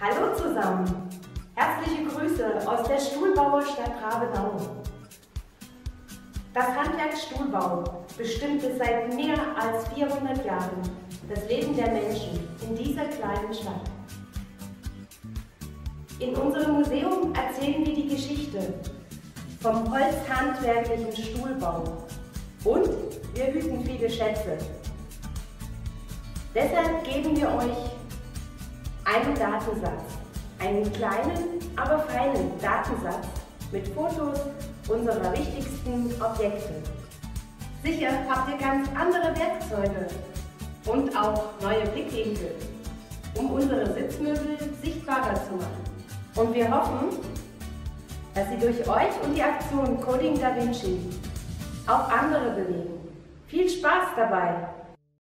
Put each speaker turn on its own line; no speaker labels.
Hallo zusammen! Herzliche Grüße aus der Stuhlbauerstadt Rabenau. Das Handwerk Stuhlbau bestimmte seit mehr als 400 Jahren das Leben der Menschen in dieser kleinen Stadt. In unserem Museum erzählen wir die Geschichte vom holzhandwerklichen Stuhlbau und wir hüten viele Schätze. Deshalb geben wir euch einen Datensatz, einen kleinen, aber feinen Datensatz mit Fotos unserer wichtigsten Objekte. Sicher habt ihr ganz andere Werkzeuge und auch neue Blickwinkel, um unsere Sitzmöbel sichtbarer zu machen. Und wir hoffen, dass sie durch euch und die Aktion Coding Da Vinci auch andere bewegen. Viel Spaß dabei!